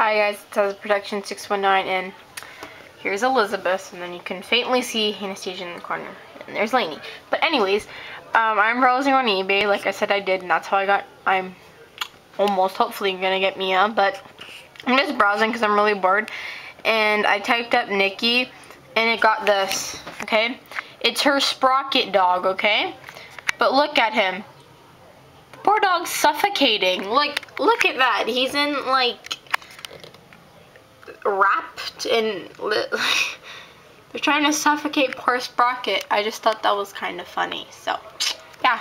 Hi guys, it's Zaza Productions 619 and here's Elizabeth and then you can faintly see Anastasia in the corner. And there's Lanie. But anyways, um, I'm browsing on eBay like I said I did and that's how I got, I'm almost hopefully gonna get Mia. But I'm just browsing because I'm really bored. And I typed up Nicki and it got this, okay? It's her Sprocket dog, okay? But look at him. The poor dog's suffocating. Like, look at that. He's in like wrapped in they're trying to suffocate poor Sprocket. I just thought that was kind of funny. So, yeah.